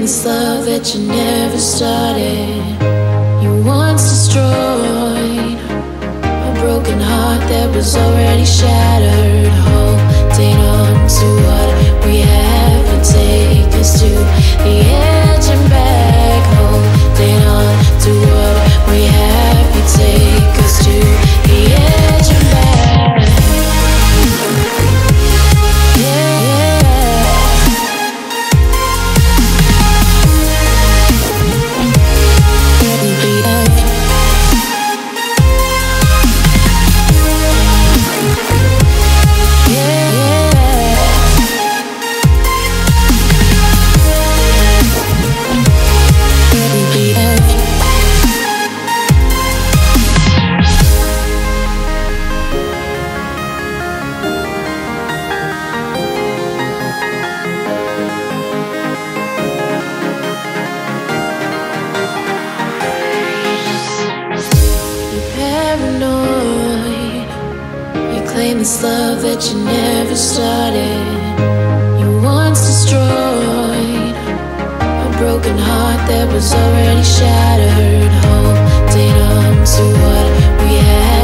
this love that you never started. You once destroyed a broken heart that was already shattered. This love that you never started. You once destroyed a broken heart that was already shattered. Holding on to what we have,